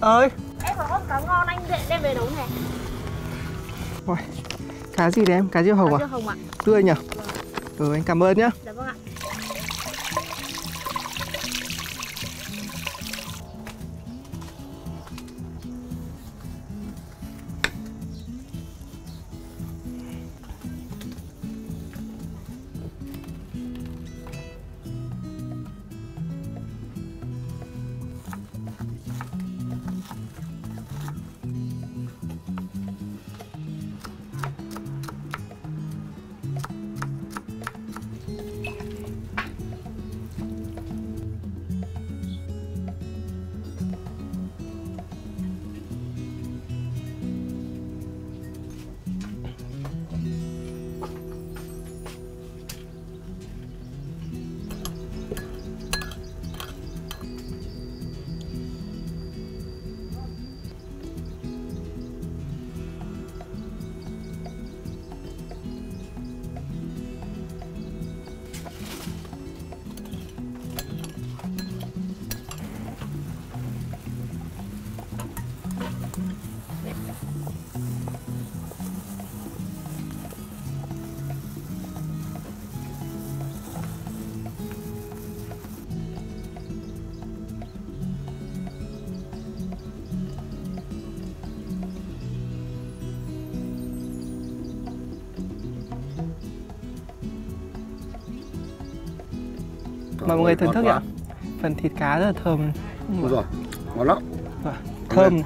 ơi. Em có con cá ngon anh đem về nấu này Ôi, cá gì đấy em? Cá diêu hồng Cá à? diêu hồng ạ. Tươi nhỉ ừ anh cảm ơn nhá. Dạ vâng ạ mời mọi người thưởng thức ạ phần thịt cá rất là thơm Đúng rồi, ngon lắm. Vâng, thơm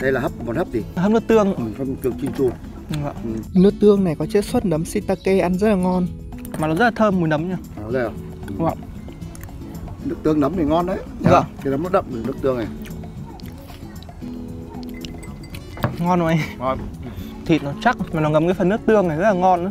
Đây là hấp, món hấp gì? hấp nước tương Ừ, hấp tương chin chu. Vâng. Ừ. nước tương này có chiết xuất nấm shiitake ăn rất là ngon mà nó rất là thơm mùi nấm nha Đó đây à? Vâng. Nước tương nấm thì ngon đấy. Nhá. Vâng. Cái nấm nó đậm nước tương này. ngon không anh Ngon. thịt nó chắc mà nó ngấm cái phần nước tương này rất là ngon nữa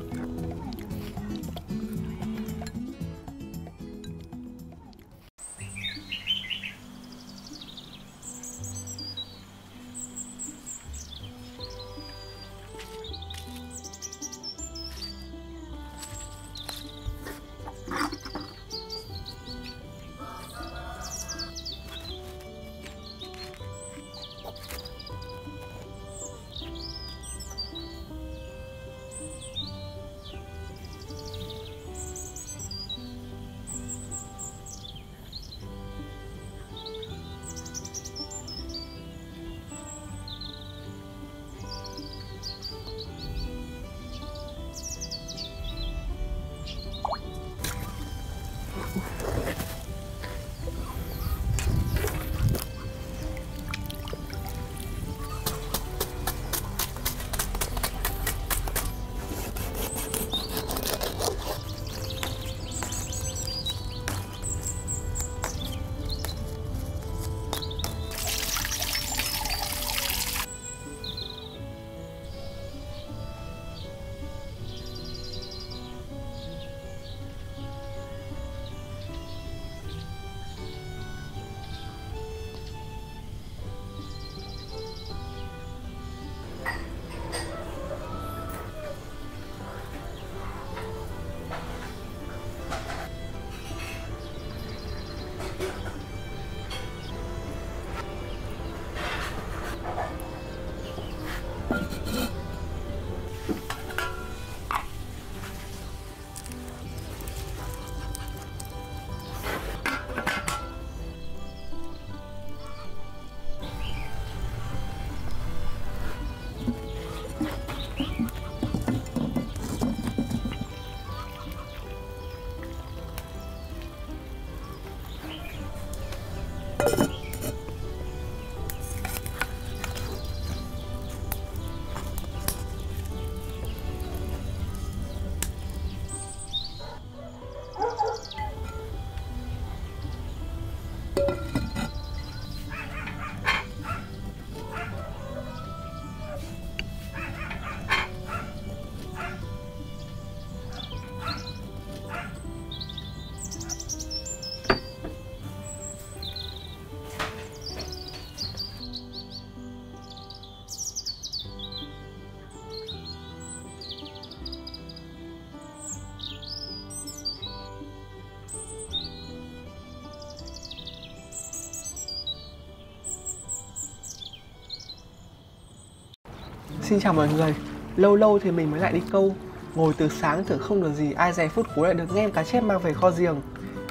Xin chào mọi người. Lâu lâu thì mình mới lại đi câu. Ngồi từ sáng tưởng không được gì, Ai dè phút cuối lại được nghe cá chép mang về kho giềng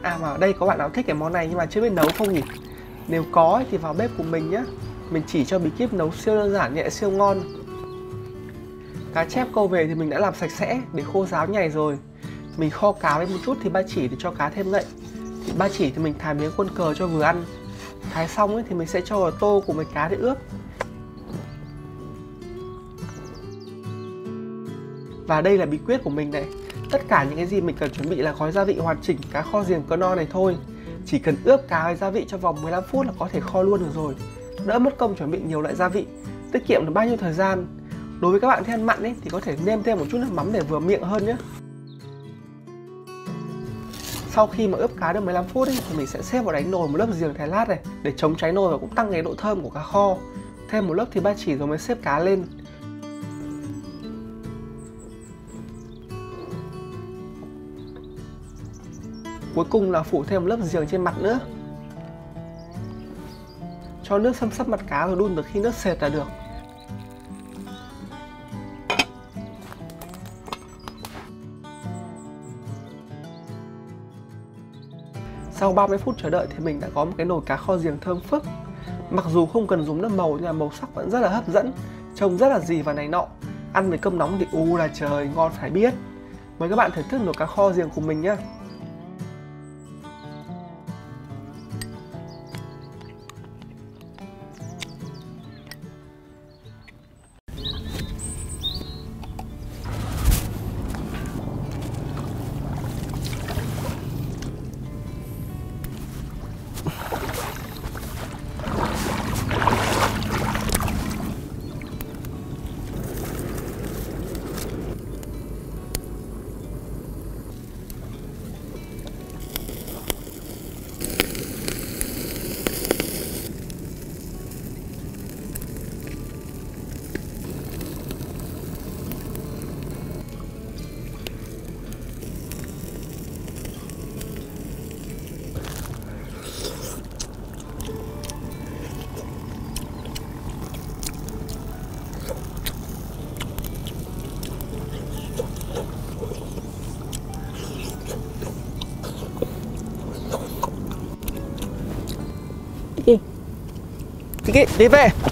À mà ở đây có bạn nào thích cái món này nhưng mà chưa biết nấu không nhỉ? Nếu có thì vào bếp của mình nhé Mình chỉ cho bí kíp nấu siêu đơn giản, nhẹ, siêu ngon. Cá chép câu về thì mình đã làm sạch sẽ để khô ráo nhảy rồi. Mình kho cá với một chút thì ba chỉ để cho cá thêm ngậy. Thì ba chỉ thì mình thái miếng quân cờ cho vừa ăn. Thái xong ấy thì mình sẽ cho vào tô của mấy cá để ướp. Và đây là bí quyết của mình này. Tất cả những cái gì mình cần chuẩn bị là gói gia vị hoàn chỉnh cá kho giềng cơ no này thôi. Chỉ cần ướp cá với gia vị trong vòng 15 phút là có thể kho luôn được rồi. Đỡ mất công chuẩn bị nhiều loại gia vị. Tiết kiệm được bao nhiêu thời gian? Đối với các bạn thích ăn mặn ấy thì có thể nêm thêm một chút nước mắm để vừa miệng hơn nhé. Sau khi mà ướp cá được 15 phút ấy, thì mình sẽ xếp vào đánh nồi một lớp giềng thái lát này để chống cháy nồi và cũng tăng cái độ thơm của cá kho. Thêm một lớp thì ba chỉ rồi mới xếp cá lên. Cuối cùng là phủ thêm một lớp giềng trên mặt nữa. Cho nước xâm sấp mặt cá rồi đun được khi nước sệt là được. Sau 30 phút chờ đợi thì mình đã có một cái nồi cá kho giềng thơm phức. Mặc dù không cần dùng nước màu, nhưng mà màu sắc vẫn rất là hấp dẫn. Trông rất là gì và này nọ. Ăn với cơm nóng thì u là trời, ngon phải biết. Mời các bạn thưởng thức nồi cá kho giềng của mình nhé Kiki, đi về.